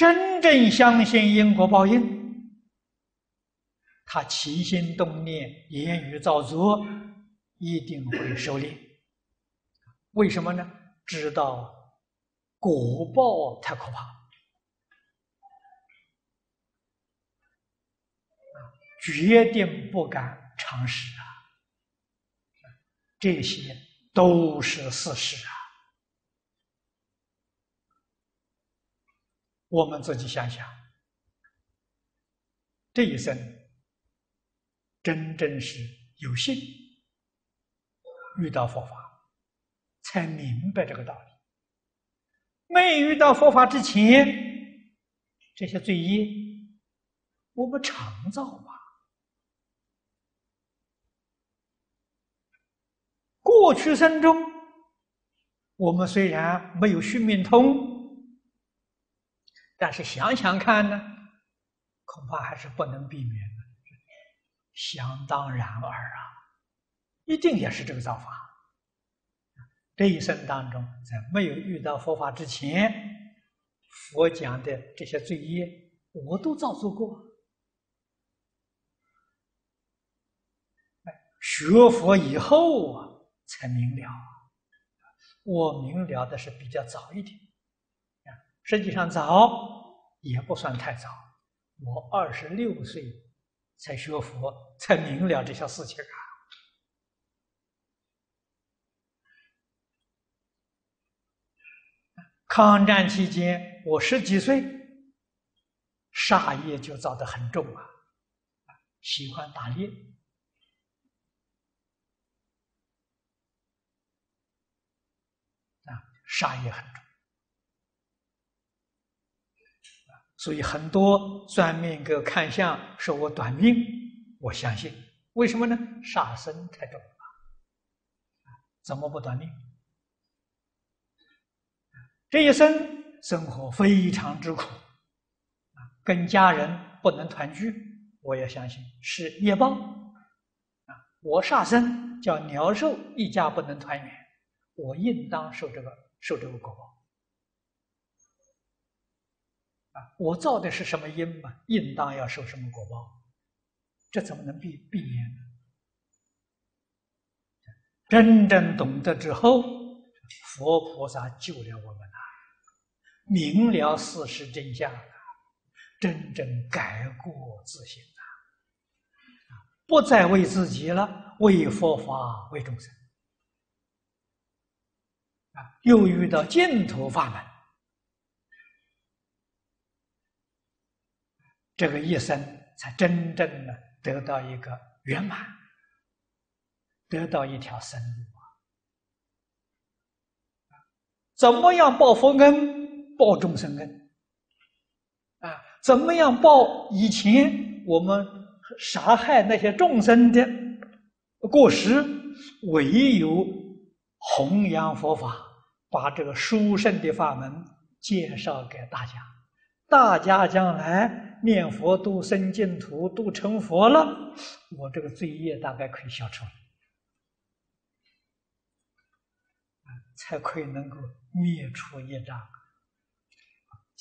真正相信因果报应，他起心动念、言语造作，一定会收敛。为什么呢？知道果报太可怕，决定不敢尝试啊！这些都是事实啊。我们自己想想，这一生真正是有幸遇到佛法，才明白这个道理。没遇到佛法之前，这些罪业我们常造嘛。过去生中，我们虽然没有续命通。但是想想看呢，恐怕还是不能避免的，想当然尔啊，一定也是这个造法。这一生当中，在没有遇到佛法之前，佛讲的这些罪业，我都造作过。学佛以后啊，才明了。我明了的是比较早一点。实际上早也不算太早，我二十六岁才学佛，才明了这些事情啊。抗战期间，我十几岁，杀业就造得很重啊，喜欢打猎，啊，杀业很重。所以很多算命给我看相说我短命，我相信，为什么呢？杀生太重了，怎么不短命？这一生生活非常之苦，跟家人不能团聚，我也相信是业报，啊，我杀生叫鸟兽一家不能团圆，我应当受这个受这个果报。啊，我造的是什么因嘛？应当要受什么果报？这怎么能避避免呢？真正懂得之后，佛菩萨救了我们啊，明了事实真相啊，真正改过自新啊，不再为自己了，为佛法，为众生啊，又遇到净土法门。这个一生才真正的得到一个圆满，得到一条生路啊！怎么样报佛恩？报众生恩啊！怎么样报以前我们杀害那些众生的过失？唯有弘扬佛法，把这个殊胜的法门介绍给大家，大家将来。念佛度生净土，度成佛了，我这个罪业大概可以消除了，才可以能够灭除业障。